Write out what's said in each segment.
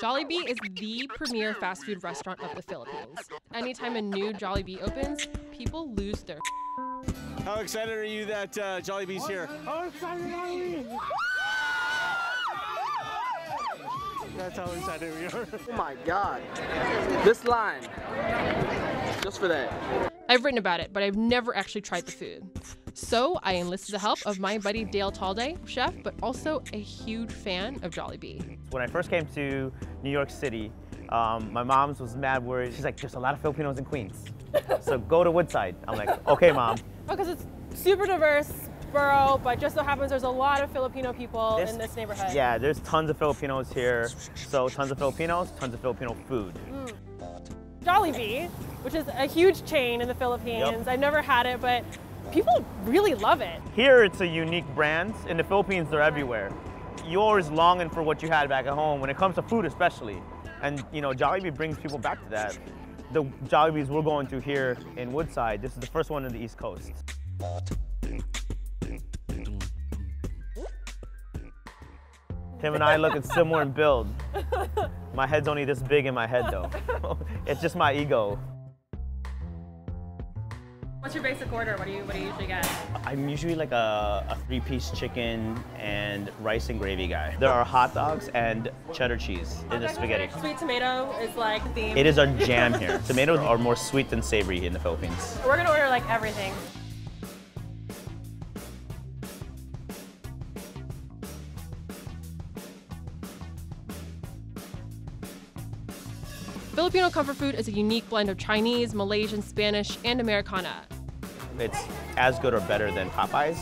Jollibee is the premier fast food restaurant of the Philippines. Anytime a new Jollibee opens, people lose their How excited are you that uh, Jollibee's here? How excited are we? That's how excited we are. Oh my god. This line. Just for that. I've written about it, but I've never actually tried the food. So I enlisted the help of my buddy Dale Talde, chef, but also a huge fan of Jollibee. When I first came to New York City, um, my mom's was mad worried. She's like, there's a lot of Filipinos in Queens. so go to Woodside. I'm like, okay, mom. Because it's super diverse borough, but just so happens there's a lot of Filipino people There's- in this neighborhood. Yeah, there's tons of Filipinos here. So tons of Filipinos, tons of Filipino food. Jollibee, which is a huge chain in the Philippines. I've never had it, but people really love it. Here, it's a unique brand. In the Philippines, they're everywhere. You're always longing for what you had back at home when it comes to food, especially. And you know, Jollibee brings people back to that. The Jollibees we're going to here in Woodside, this is the first one in the East Coast. Tim and I look similar in build. My head's only this big in my head though. it's just my ego. What's your basic order? What do you what do you usually get? I'm usually like a, a three-piece chicken and rice and gravy guy. There are hot dogs and cheddar cheese in the spaghetti. Sweet tomato is like the. It is our jam here. Tomatoes are more sweet than savory in the Philippines. We're gonna order like everything. Filipino comfort food is a unique blend of Chinese, Malaysian, Spanish, and Americana. It's as good or better than Popeyes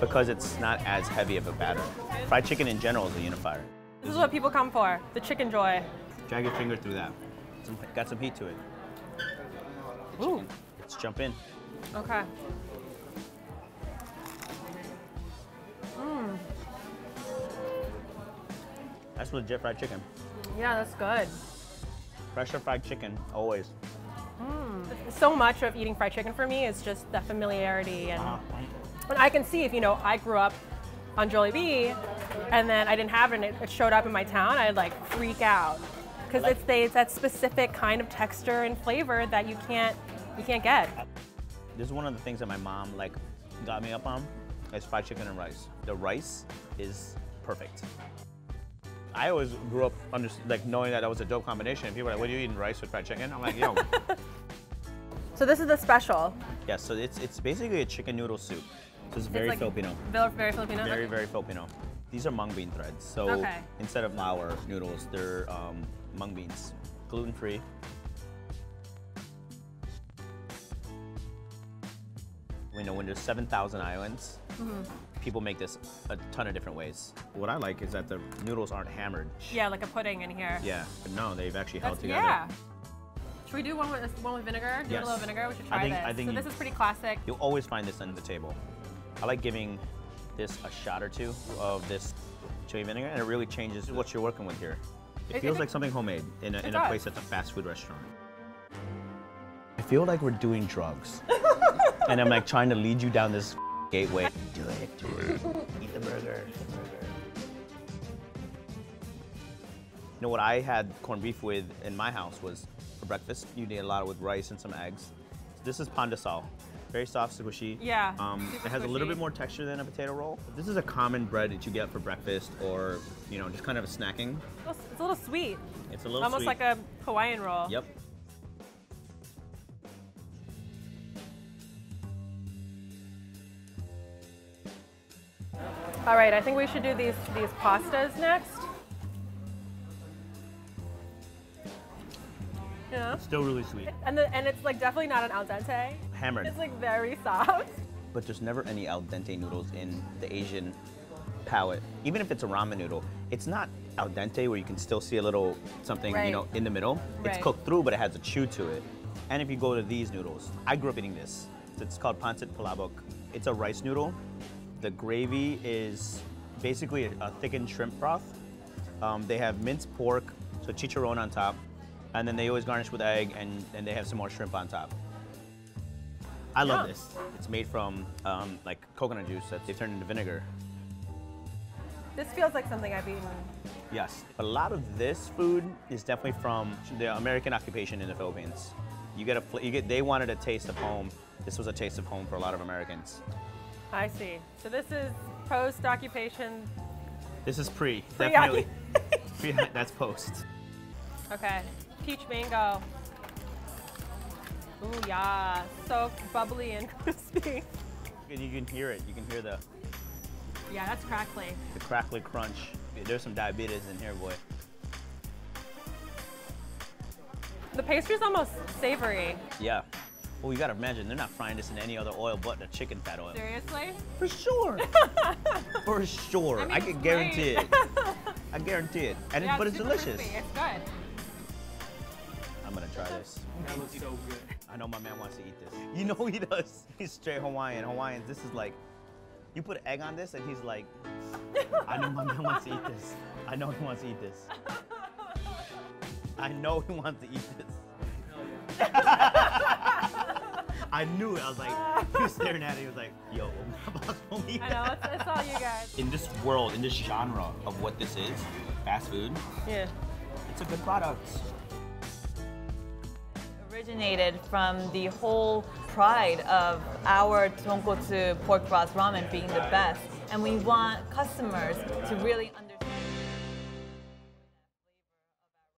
because it's not as heavy of a batter. Fried chicken in general is a unifier. This is what people come for, the chicken joy. Drag your finger through that. Some, got some heat to it. Ooh, Let's jump in. okay. Mmm. That's legit fried chicken. Yeah, that's good. Fresher fried chicken, always. So much of eating fried chicken for me is just the familiarity and ah, And I can see if, you know, I grew up on Jollibee and then I didn't have it and it, it showed up in my town, I'd like freak out. Because it's, they, it's that specific kind of texture and flavor that you can't, you can't get. This is one of the things that my mom like got me up on is fried chicken and rice. The rice is perfect. I always grew up under, like knowing that that was a dope combination. People are like, "What are you eating rice with fried chicken?" I'm like, "Yo, So this is the special. yeah." So it's it's basically a chicken noodle soup. So it's very like Filipino, Very, very Filipino. very very Filipino. These are mung bean threads. So Okay. instead of flour noodles, they're um, mung beans, gluten free. We know, when there's 7,000 islands, Mm-hmm. people make this a ton of different ways. What I like is that the noodles aren't hammered. Yeah, like a pudding in here. Yeah, but no, they've actually held together. yeah. Should we do one with one with vinegar? Do Yes. a little vinegar. We should I try think- this. I think so you- this is pretty classic. You'll always find this under the table. I like giving this a shot or two of this chili vinegar, and it really changes what you're working with here. It It- feels it- like something homemade in a, in a place that's a fast food restaurant. I feel like we're doing drugs. and I'm like trying to lead you down this gateway. Do it, do it. Eat the burger. eat the burger. You know what I had corned beef with in my house was for breakfast. You need a lot of with rice and some eggs. This is pandesal. Very soft, squishy. Yeah, Um, it has a little bit more texture than a potato roll. This is a common bread that you get for breakfast or, you know, just kind of a snacking. It's a little- sweet. it's a little sweet. It's a little Almost sweet. like a Hawaiian roll. Yep. All right, I think we should do these these pastas next. Yeah. Still really sweet. And the, and it's like definitely not an al dente. Hammered. It's like very soft. But there's never any al dente noodles in the Asian palate. Even if it's a ramen noodle, it's not al dente where you can still see a little something, Right. you know, in the middle. Right. It's cooked through, but it has a chew to it. And if you go to these noodles, I grew up eating this. It's called pancit palabok. It's a rice noodle. The gravy is basically a, a thickened shrimp broth. Um, they have minced pork, so chicharron on top, and then they always garnish with egg, and, and they have some more shrimp on top. I love Yeah. this. It's made from um, like coconut juice that they've turned into vinegar. This feels like something I've eaten Yes. A lot of this food is definitely from the American occupation in the Philippines. You get a you get they wanted a taste of home. This was a taste of home for a lot of Americans. I see. So this is post occupation. This is pre, Pre- definitely. pre, that's post. Okay. Peach mango. Ooh, yeah. So bubbly and crispy. And you can hear it. You can hear the Yeah, that's crackly. the crackly crunch. There's some diabetes in here, boy. The pastry's almost savory. Yeah. Well, you gotta imagine they're not frying this in any other oil but the chicken fat oil. Seriously? For sure. For sure. I, mean, can guarantee it. I guarantee it. And it, but it's super delicious. crispy. It's good. I'm gonna try this. That looks so good. I know my man wants to eat this. You know he does. He's straight Hawaiian. Hawaiians, this is like, you put egg on this and he's like, I know my man wants to eat this. I know he wants to eat this. I know he wants to eat this. I knew it. I was like, he was staring at it. He was like, yo, my boss won't eat I know, it's, it's all you guys. In this world, in this genre of what this is, fast food, Yeah. it's a good product. Originated from the whole pride of our tonkotsu pork broth ramen being the best. And we want customers to really understand